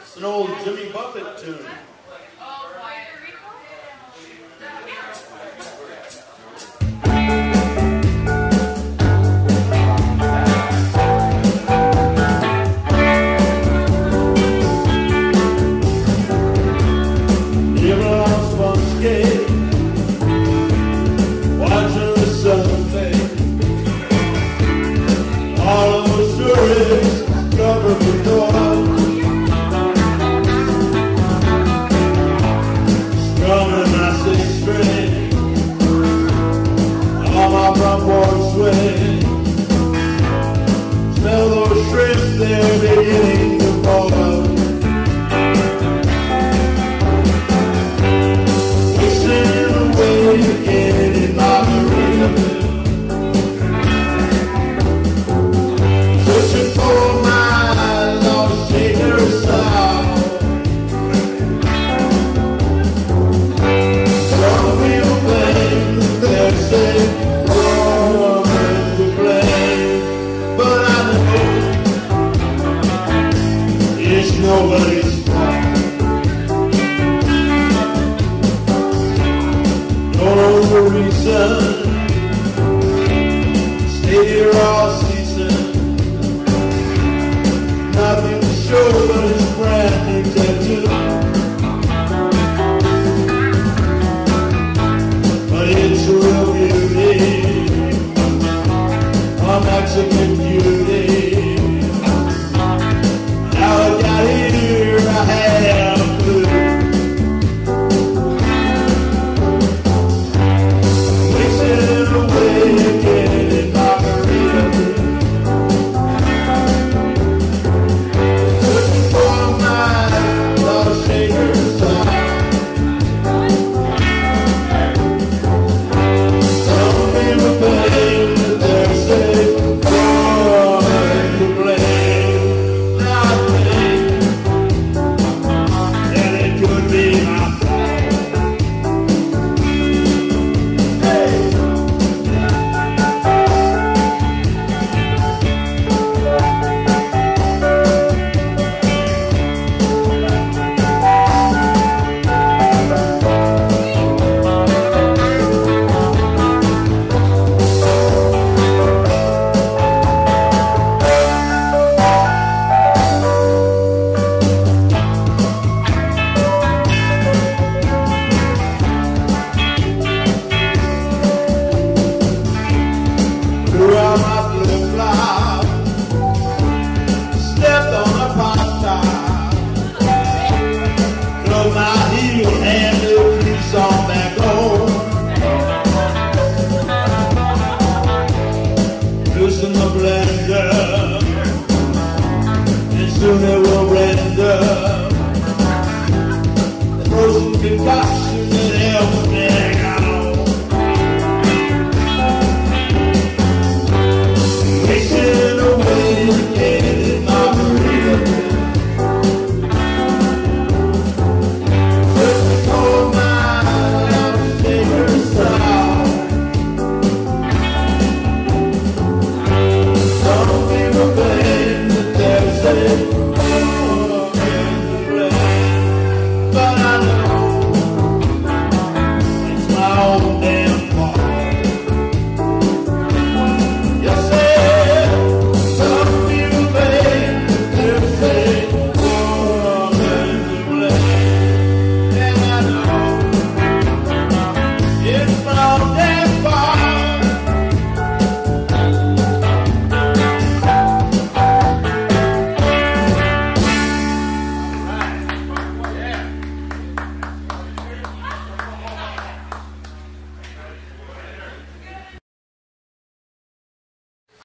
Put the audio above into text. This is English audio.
It's an old Jimmy Buffett tune. todo por. every. Stay here all season. Nothing to show but você tá